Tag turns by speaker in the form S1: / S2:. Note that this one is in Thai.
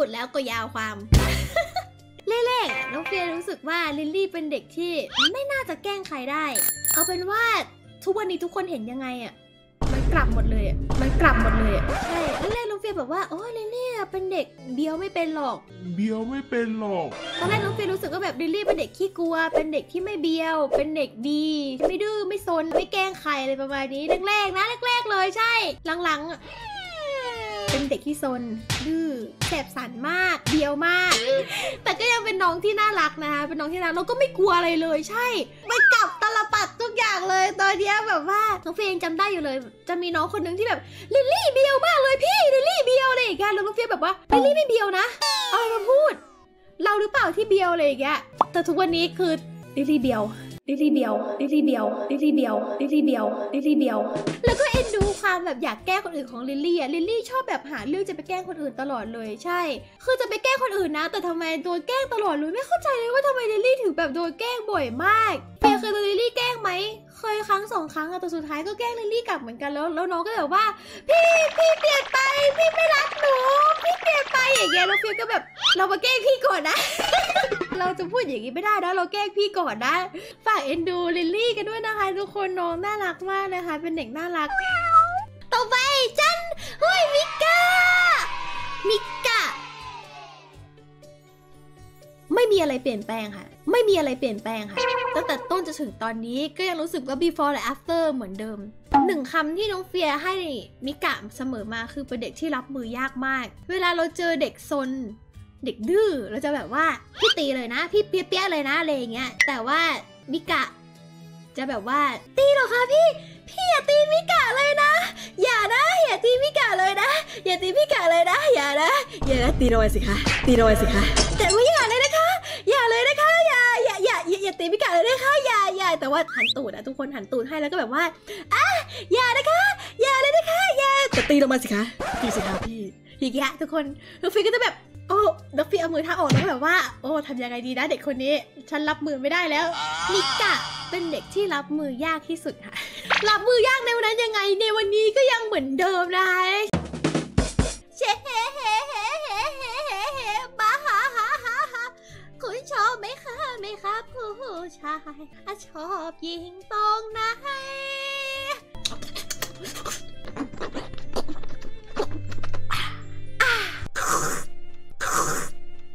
S1: พูดแล้วก็ยาวความแรกๆอะน้องเฟียรู้สึกว่าลิลลี่เป็นเด็กที่ไม่น่าจะแกล้งใครได้ เอาเป็นว่าทุกวันนี้ทุกคนเห็นยังไงอะมันกลับหมดเลยอะมันกลับหมดเลยอะใช่แรกๆน้องเฟียแบบว่าโอ้ยลิลลี่อะเป็นเด็กเบียวไม่เป็นหรอก
S2: เบียวไม่เป็นหรอก
S1: ตอนแรกน้องเฟียรู้สึกว่าแบบลิลลี่เป็นเด็กขี้กลัว เป็นเด็กที่ไม่เบียว เป็นเด็กดี ไม่ดื้อไม่ซนไม่แกล้งใครอะไรประมาณนี้แรกๆนะแรกๆเลยใช่ หลังๆอะ เป็นเด็กที่ซนดื้อแสบสันมากเบียวมาก แต่ก็ยังเป็นน้องที่น่ารักนะคะเป็นน้องที่น่ารักแล้วก็ไม่กลัวอะไรเลยใช่ไม่กลับตาลปัตรทุกอย่างเลยตอนเนี้ยแบบว่าน้องเฟียยังจำได้อยู่เลย จะมีน้องคนหนึ่งที่แบบลิลลี่เบียวมากเลยพี่ลิลลี่เบียวอะไรอย่างเงี้ยแล้วน้องเฟียแบบว่าลิลลี่ไม่เบียวนะเอาอะไรมาพูด เราหรือเปล่าที่เบียวอะไรอย่างเงี้ยแต่ทุกวันนี้คือลิลลี่เบียว ลิลลี่เบียวลิลลี่เบียวลิลลี่เบียวลิลลี่เบียวลิลลี่เบียว แล้วก็เอ็นดูความแบบอยากแกล้งคนอื่นของลิลลี่อะลิลลี่ชอบแบบหาเรื่องจะไปแกล้งคนอื่นตลอดเลยใช่ คือจะไปแกล้งคนอื่นนะ แต่ทำไมโดนแกล้งตลอดเลยไม่เข้าใจเลยว่าทำไมลิลลี่ถึงแบบโดนแกล้งบ่อยมากเฟียเคยโดนลิลลี่แกล้งไหมเคยครั้งสองครั้งอะแต่สุดท้ายก็แกล้งลิลลี่กลับเหมือนกันแล้วแล้วน้องก็แบบว่า พี่พี่เปลี่ยนไปพี่ไม่รักหนูพี่เปลี่ยนไปอย่างเงี้ยแล้วเฟียก็แบบเรามาแกล้งพี่ก่อนนะ เราจะพูดอย่างนี้ไม่ได้นะเราแกล้งพี่ก่อนนะฝากเอ็นดูลิลลี่กันด้วยนะคะ ทุกคนน้องน่ารักมากนะคะ เป็นเด็กน่ารัก ต่อไปจันเฮ้ยมิก้ามิก้าไม่มีอะไรเปลี่ยนแปลงค่ะ ไม่มีอะไรเปลี่ยนแปลงค่ะ ตั้งแต่ต้นจะถึงตอนนี้ก็ยังรู้สึกว่า before และ after เหมือนเดิมหนึ่งคำที่น้องเฟียให้มิกะเสมอมาคือเป็นเด็กที่รับมือยากมาก เวลาเราเจอเด็กซน เด็กดื้อเราจะแบบว่าพี่ตีเลยนะ พี่เปี้ยๆเลยนะอะไรอย่างเงี้ยแต่ว่ามิกะ จะแบบว่าตีหรอคะพี่ พี่อย่าตีมิกะเลยนะ อย่านะอย่าตีมิกะเลยนะ อย่าตีมิกะเลยนะ อย่านะอย่านะตีโดนสิคะตีโดนสิคะแต่ว่าอย่าเลยนะคะ อย่าเลยนะคะอย่าอย่าอย่าอย่าตีมิกะเลยนะคะอย่าอย่าแต่ว่าหันตูดอะทุกคนหันตูดให้แล้วก็แบบว่าอะอย่านะคะอย่าเลยนะคะอย่าแต่ตีลงมาสิคะตีสิคะพี่อย่างเงี้ยทุกคนน้องฟิกก็จะแบบ โอ้น้องฟิกเอามือท่าออกแล้วแบบว่า โอ้ทำยังไงดีนะเด็กคนนี้ ฉันรับมือไม่ได้แล้วมิกะเป็นเด็กที่รับมือยากที่สุดค่ะ รับมือยากในวันนั้นยังไง ในวันนี้ก็ยังเหมือนเดิมนะคะเชเฮเฮเฮเฮเฮเฮเฮมาหาหาหาหาคุณชอบไหมคะไหมครับผู้ชายชอบยิงตรงไหน